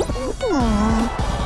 Aww.